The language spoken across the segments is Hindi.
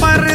I'm para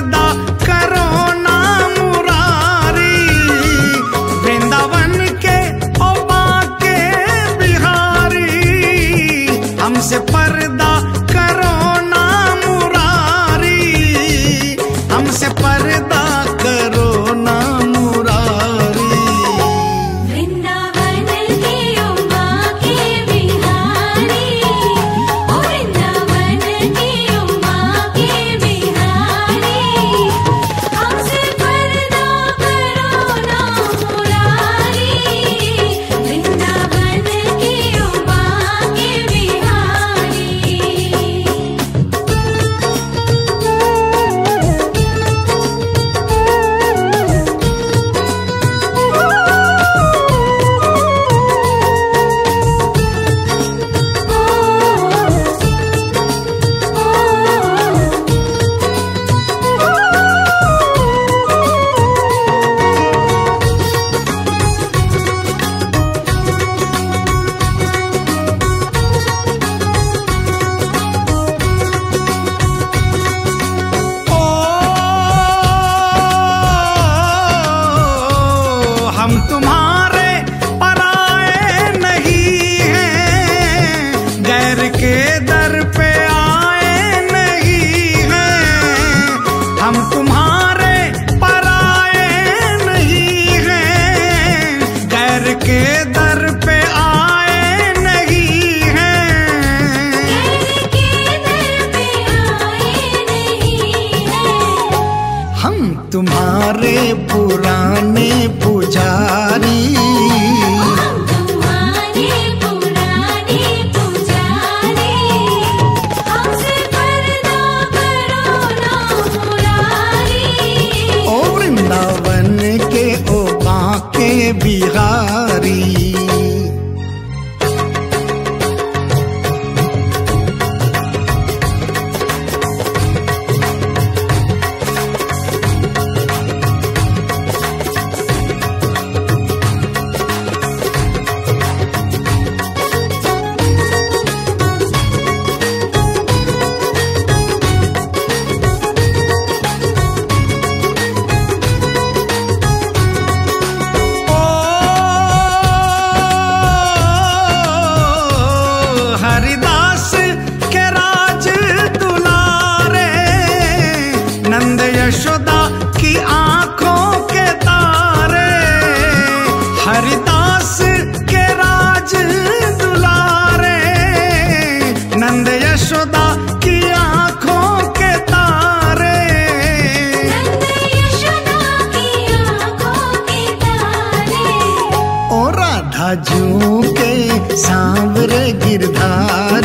पुराने राजू के सांवरे गिरधार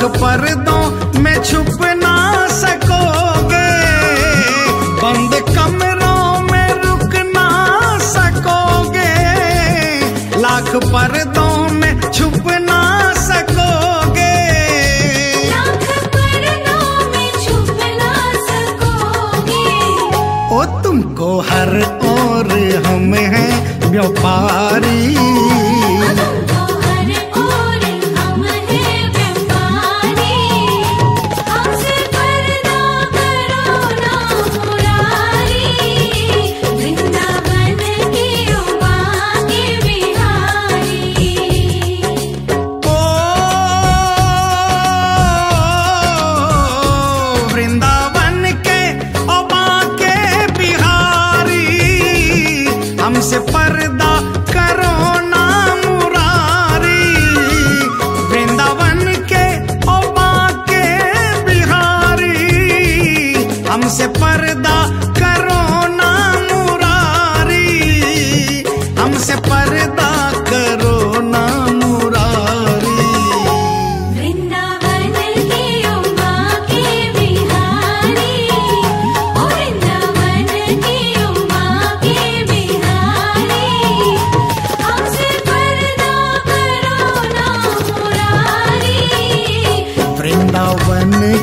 लाख पर्दों में छुप ना सकोगे। बंद कमरों में रुक ना सकोगे। लाख पर्दों में छुप ना सकोगे। ओ तुमको हर और हम हैं व्यापारी। से पर्दा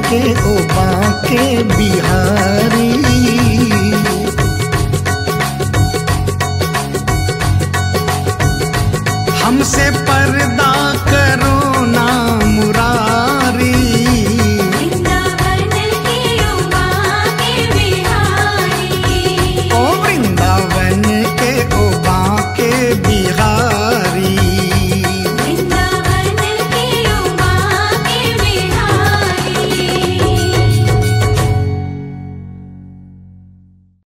के ओ बाके बिहारी। हमसे पर्दा